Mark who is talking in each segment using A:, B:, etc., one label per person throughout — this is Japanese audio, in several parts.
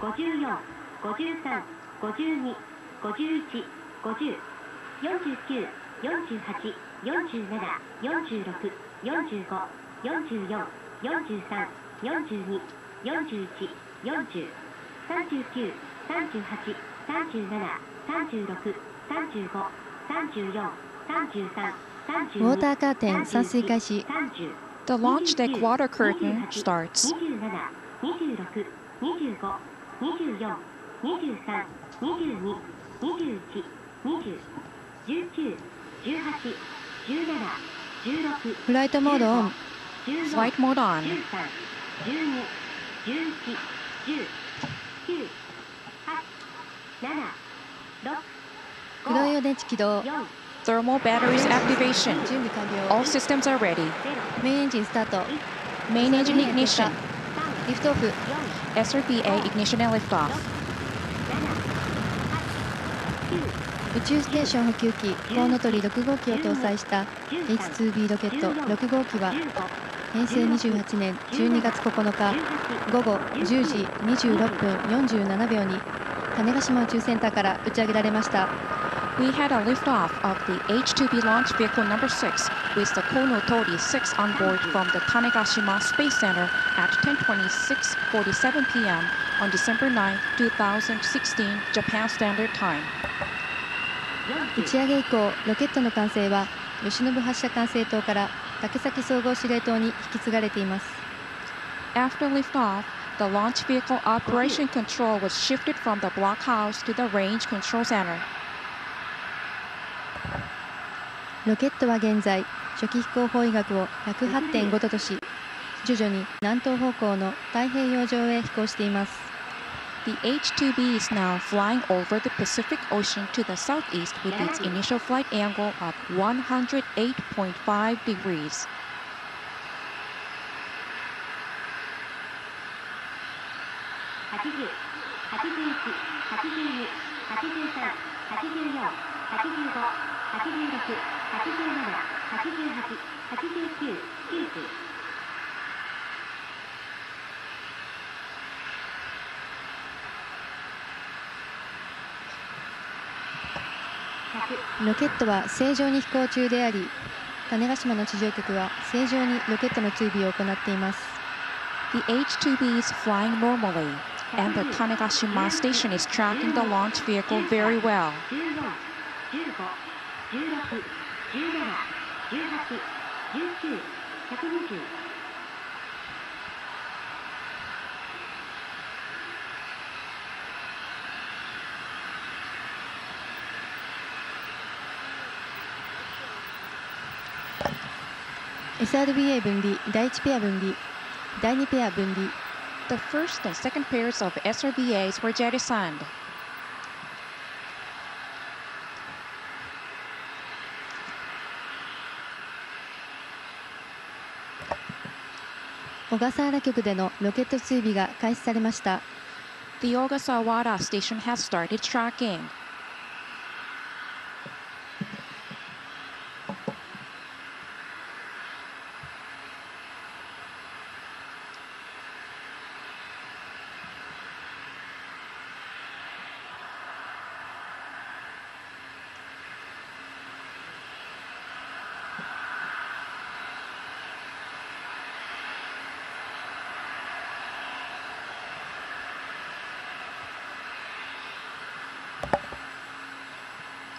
A: 54、53、52、51、50、49、48、47、46、45、44、43、42、41、40、39、38、37、36、35、34、33、32、
B: ウォーターカーテン散水開始
C: The launch deck water curtain starts.
A: 27、26、25、24、23、22、21、20、19、18、17、16、
B: フライトモードオン
A: 15
C: Flight mode on.
A: 13、12、11、10、9、8、7、6、
B: 駆動用電池起動
A: 4、
C: Thermal batteries activation.
B: 準備完
C: All
B: 了
C: systems are ready.
A: 0、
B: メインエンジンスタート
C: Main engine ignition.
B: リフトオフ
C: SRBA ignition and liftoff.
B: 宇宙ステーション補給機コウノトリ6号機を搭載した H2B ロケット6号機は平成28年12月9日午後10時26分47秒に種子島宇宙センターから打ち上げられました
C: We had a liftoff of the H-2B launch vehicle number 6 with the Konotori 6 on board from the Tanegashima Space Center at 10:26:47 p.m. on December 9, 2016 Japan Standard Time.
B: 打ち上げ以降ロケットの完成は吉信発射管制塔から竹崎総合司令塔に引き継がれています
C: After liftoff, the launch vehicle operation control was shifted from the blockhouse to the range control center.
B: ロケットは現在初期飛行方位角を108.5度とし徐々に南東方向の太平洋上へ飛行しています
C: The H-2B is now flying over the Pacific Ocean to the southeast with its initial flight angle of 108.5 degrees.
A: 80、81、82、83、84、85、86、87、88、89、90。
B: ロケットは正常に飛行中であり種子島の地上局は正常にロケットの追尾を行っています
C: The H-2B is flying normally, and the Tanegashima station is tracking the launch vehicle very well.
A: 14、15、
B: 16、17、18、19、120。SRBA 分離第1ペア分離第2ペア分離
C: The first and second pairs of SRBAs were jettisoned.
B: 小笠原局でのロケット追尾が開始されました
C: The Ogasawara station has started tracking.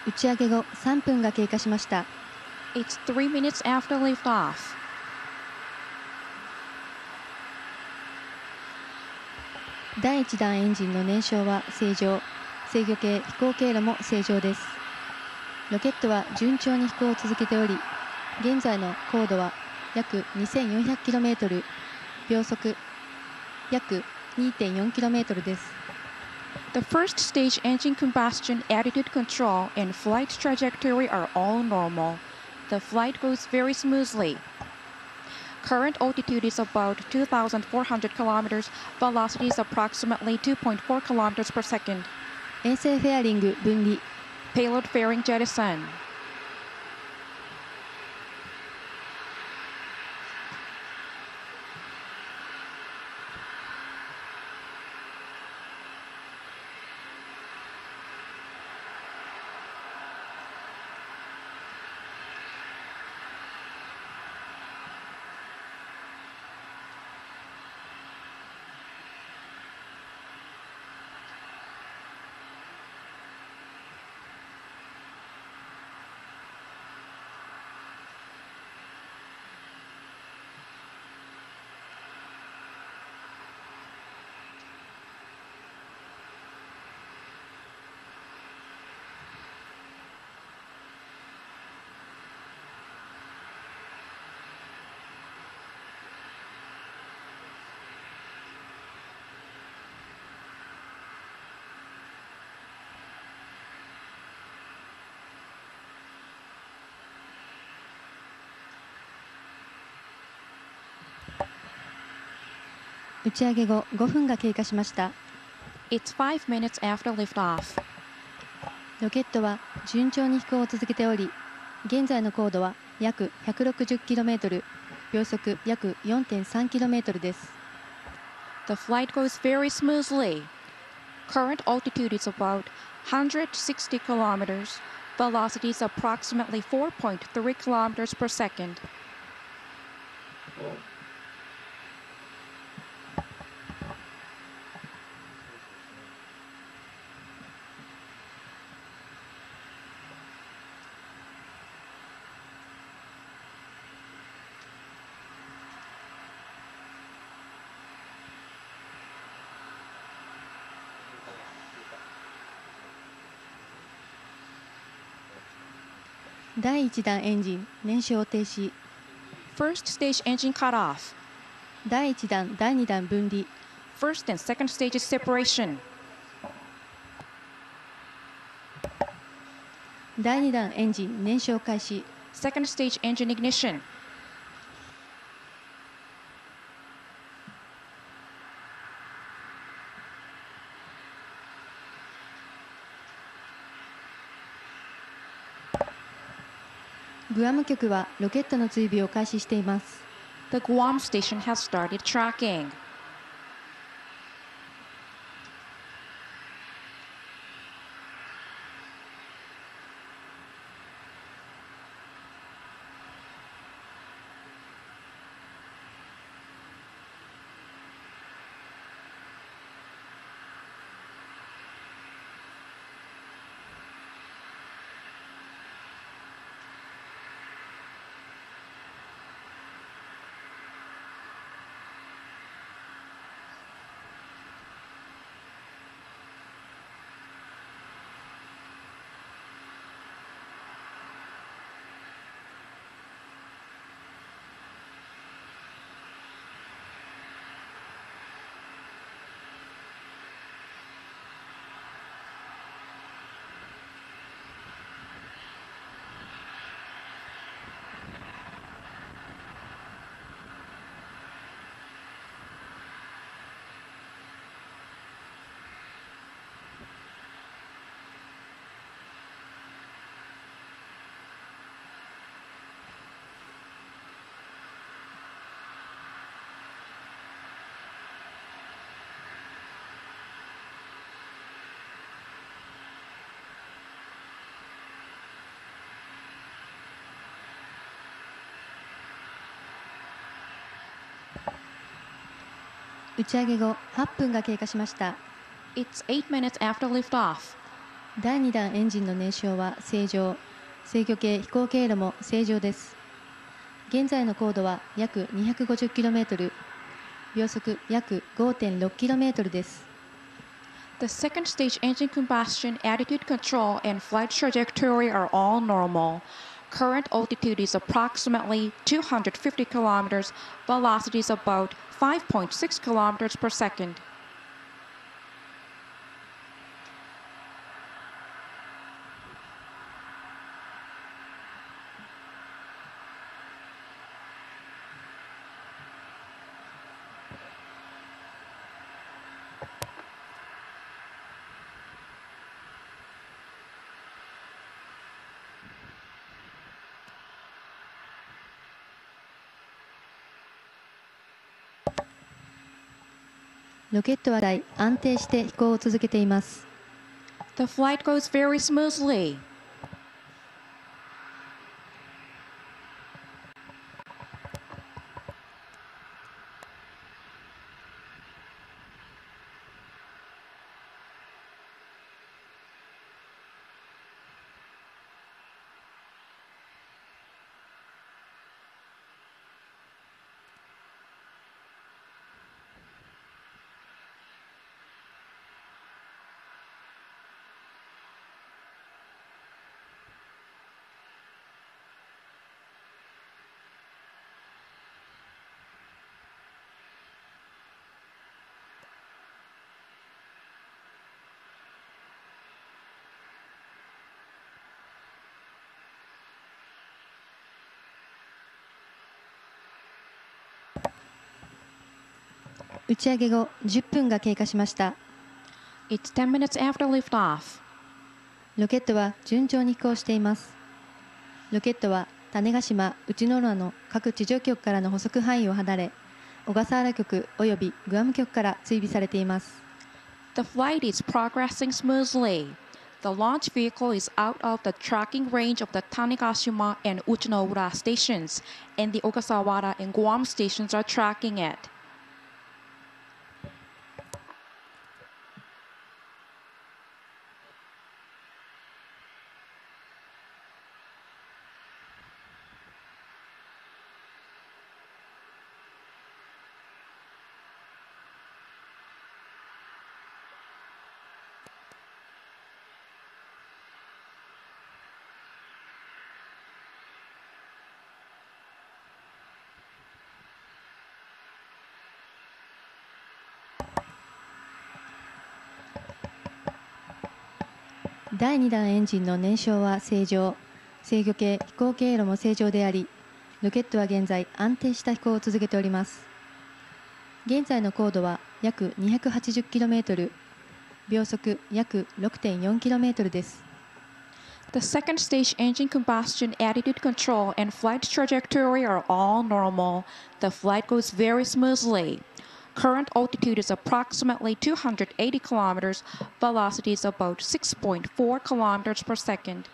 B: 打ち上げ後3分が経過しました。
C: It's three minutes after liftoff.
B: 第1段エンジンの燃焼は正常。制御系飛行経路も正常です。ロケットは順調に飛行を続けており現在の高度は約 2400km 秒速約 2.4km です
C: The first stage engine combustion, attitude control, and flight trajectory are all normal. The flight goes very smoothly. Current altitude is about 2,400 kilometers, velocity is approximately 2.4 kilometers per second.
B: 衛星フェアリング分離
C: Payload fairing jettison.
B: 打ち上げ後5分が経過しました
C: It's five minutes after liftoff.
B: ロケットは順調に飛行を続けており現在の高度は約 160km 秒速約 4.3km です
C: The flight goes very smoothly. Current altitude is about 160 kilometers. Velocity is approximately 4.3 kilometers per second.
B: 第1弾エンジン燃焼停止
C: First stage engine cut off.
B: 第1弾第2弾分離
C: First and second stages separation.
B: 第2弾エンジン燃焼開始
C: Second stage engine ignition.
B: グアム局はロケットの追尾を開始しています
C: The Guam station has started tracking.
B: 打ち上げ後8分が経過しました
C: It's eight minutes after liftoff.
B: 第2弾エンジンの燃焼は正常制御系飛行経路も正常です現在の高度は約 250km 秒速約 5.6km です
C: The second stage engine combustion, attitude control, and flight trajectory are all normal. Current altitude is approximately 250 kilometers. Velocity is about 5.6 kilometers per second.
B: ロケットは安定して飛行を続けています
C: The flight goes very smoothly.
B: 打ち上げ後10分が経過しました
C: It's 10 minutes after liftoff.
B: ロケットは順調に飛行していますロケットは種子島内之浦の各地上局からの補足範囲を離れ小笠原局及びグアム局から追尾されています
C: The flight is progressing smoothly. The launch vehicle is out of the tracking range of the Tanegashima and Uchinoura stations, and the Ogasawara and Guam stations are tracking it.
B: 第2弾エンジンの燃焼は正常制御系飛行経路も正常でありロケットは現在安定した飛行を続けております現在の高度は約 280km 秒速約 6.4km です
C: The second stage engine combustion attitude control and flight trajectory are all normal. The flight goes very smoothly. Current altitude is approximately 280 kilometers, velocity is about 6.4 kilometers per second.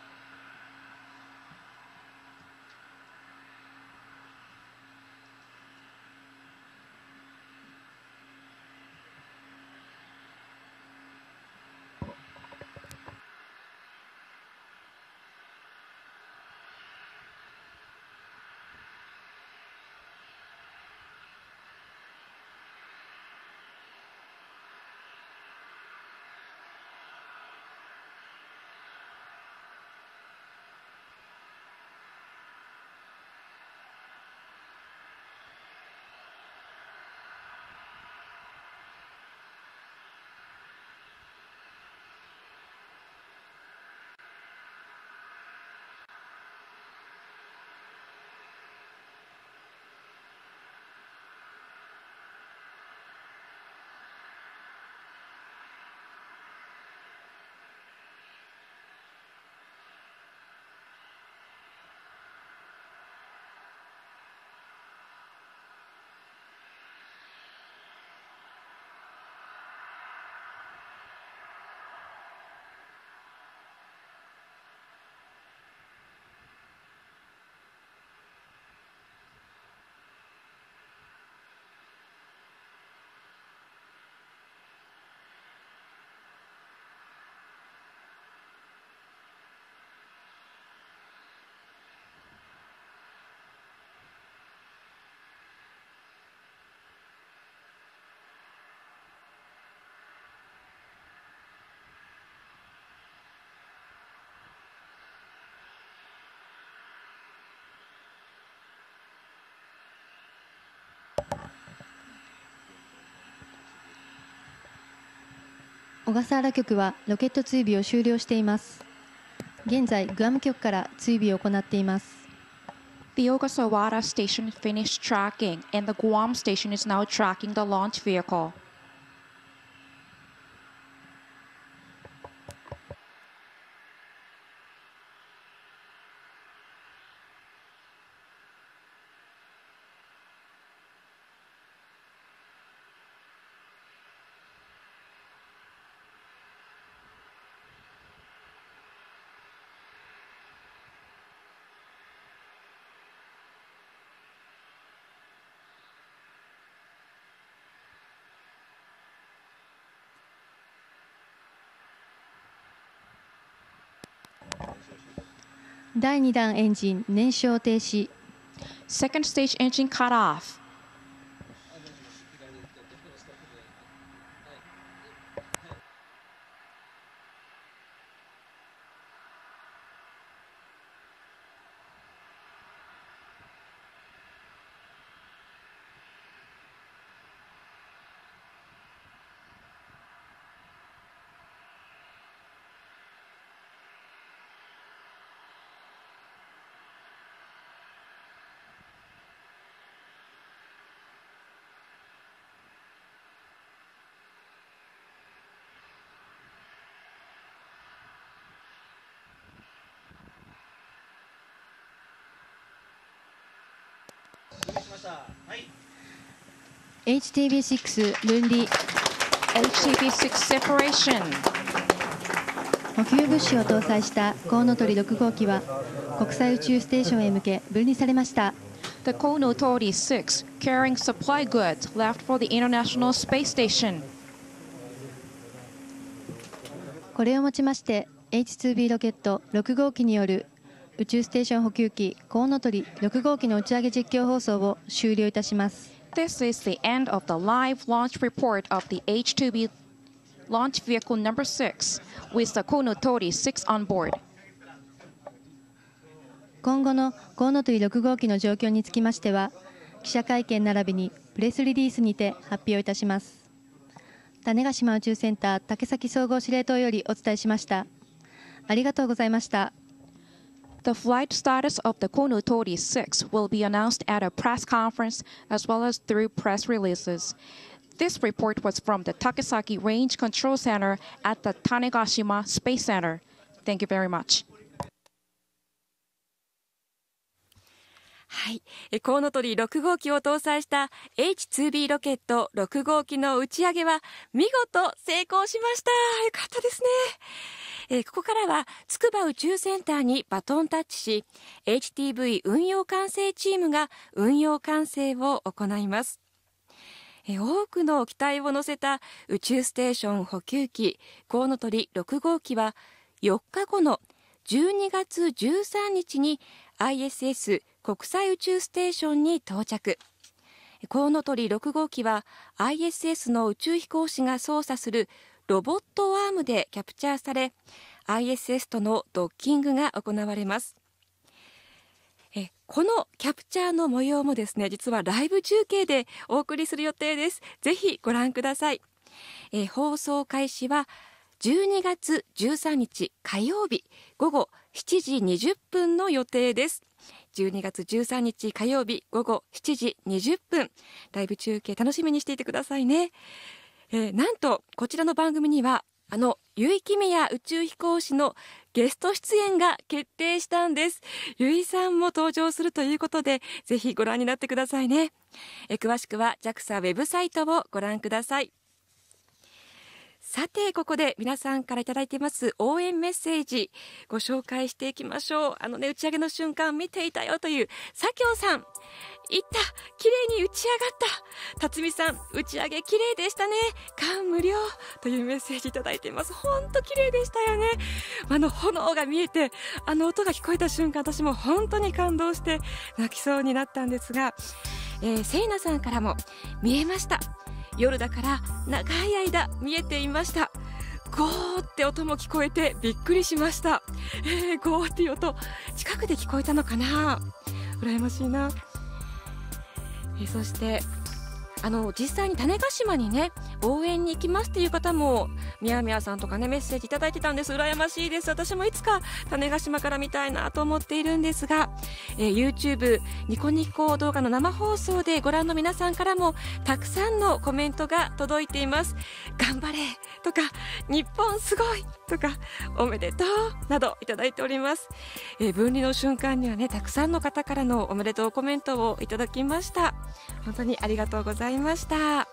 B: 小笠原局はロケット追尾を終了しています現在グアム局から追尾を行っています
C: The Ogasawara station finished tracking, and the Guam station is now tracking the launch vehicle.
B: 第2弾エンジン燃焼停止
C: Second stage engine cut off.
B: 「HTB6 分離
C: HTB6 separation.
B: 補給物資を搭載したコウノトリ6号機は国際宇宙ステーションへ向け分離されました
C: The Kono Tori 6 carrying supply goods left for the International Space Station.
B: これをもちまして H2B ロケット6号機による宇宙ステーション補給機コウノトリ6号機の打ち上げ実況放送を終了いたします。
C: This is the end of the live launch report of the H2B launch vehicle number 6 with the Kono Tori 6 on board.
B: 今後のコウノトリ6号機の状況につきましては記者会見並びにプレスリリースにて発表いたします。種子島宇宙センター竹崎総合司令塔よりお伝えしました。ありがとうございました
C: The flight status of the Kono Tori 6 will be announced at a press conference as well as through press releases. This report was from the Takesaki Range Control Center at the Tanegashima Space Center. Thank you very much.
D: はい。えコウノトリ6号機を搭載した H2B ロケット6号機の打ち上げは見事成功しました。よかったですね。 えーここからは筑波宇宙センターにバトンタッチし HTV 運用管制チームが運用管制を行います。えー多くの機体を乗せた宇宙ステーション補給機コウノトリ6号機は4日後の12月13日に ISS 国際宇宙ステーションに到着コウノトリ6号機は ISS の宇宙飛行士が操作するロボットアームでキャプチャーされ ISS とのドッキングが行われます。えこのキャプチャーの模様もですね実はライブ中継でお送りする予定です。ぜひご覧ください。え放送開始は12月13日火曜日午後7時20分の予定です。12月13日火曜日午後7時20分。ライブ中継楽しみにしていてくださいね、えーなんとこちらの番組にはあの結城美也宇宙飛行士のゲスト出演が決定したんです。結城さんも登場するということでぜひご覧になってくださいね。えー詳しくは JAXA ウェブサイトをご覧ください。さてここで皆さんからいただいています応援メッセージご紹介していきましょう。あのね打ち上げの瞬間見ていたよという左京さん。いった綺麗に打ち上がった。辰巳さん打ち上げ綺麗でしたね。感無量というメッセージいただいています。本当綺麗でしたよね。あの炎が見えてあの音が聞こえた瞬間私も本当に感動して泣きそうになったんですが、えー、せいなさんからも見えました。夜だから長い間見えていました。ゴーって音も聞こえてびっくりしました、えー、ゴーっていう音近くで聞こえたのかな？羨ましいな、えーそしてあの実際に種子島にね応援に行きますっていう方もみやみやさんとかねメッセージいただいてたんです。羨ましいです。私もいつか種子島から見たいなと思っているんですが、えー YouTube ニコニコ動画の生放送でご覧の皆さんからもたくさんのコメントが届いています。頑張れとか日本すごいとかおめでとうなどいただいております、えー分離の瞬間にはねたくさんの方からのおめでとうコメントをいただきました。本当にありがとうございました。